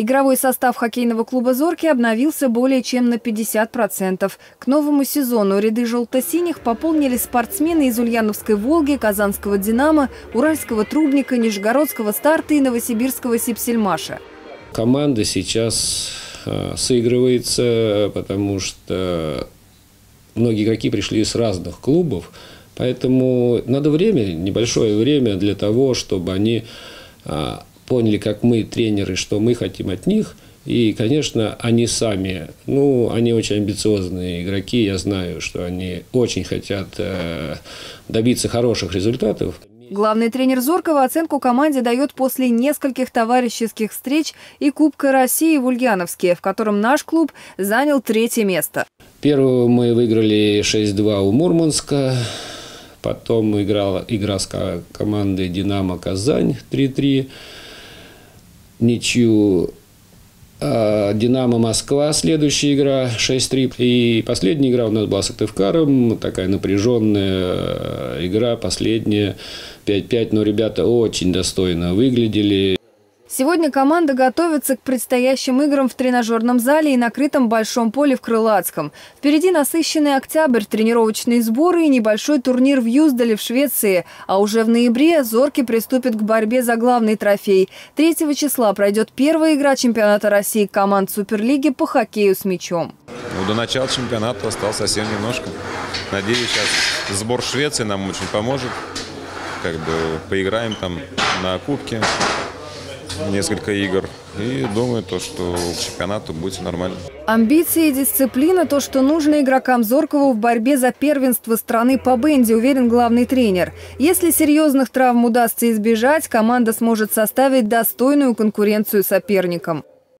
Игровой состав хоккейного клуба «Зорки» обновился более чем на 50%. К новому сезону ряды желто-синих пополнили спортсмены из Ульяновской «Волги», Казанского «Динамо», Уральского «Трубника», Нижегородского «Старта» и Новосибирского «Сипсельмаша». Команда сейчас э, сыгрывается, потому что многие игроки пришли с разных клубов, поэтому надо время, небольшое время для того, чтобы они э, поняли, как мы, тренеры, что мы хотим от них. И, конечно, они сами, ну, они очень амбициозные игроки, я знаю, что они очень хотят э, добиться хороших результатов. Главный тренер Зоркова оценку команде дает после нескольких товарищеских встреч и Кубка России в Ульяновске, в котором наш клуб занял третье место. Первую мы выиграли 6-2 у Мурманска. Потом играла игра с командой «Динамо Казань» 3-3 ничью. А, Динамо Москва, следующая игра 6-3. И последняя игра у нас была с Актывкаром, такая напряженная э, игра, последняя 5-5. Но ребята очень достойно выглядели. Сегодня команда готовится к предстоящим играм в тренажерном зале и накрытом большом поле в Крылатском. Впереди насыщенный октябрь, тренировочные сборы и небольшой турнир в Юздале в Швеции. А уже в ноябре «Зорки» приступят к борьбе за главный трофей. 3 числа пройдет первая игра чемпионата России команд Суперлиги по хоккею с мячом. Ну, до начала чемпионата осталось совсем немножко. Надеюсь, сейчас сбор Швеции нам очень поможет. Как бы поиграем там на кубке несколько игр. И думаю, то, что к чемпионату будет нормально. Амбиции и дисциплина – то, что нужно игрокам Зоркова в борьбе за первенство страны по бенде, уверен главный тренер. Если серьезных травм удастся избежать, команда сможет составить достойную конкуренцию соперникам.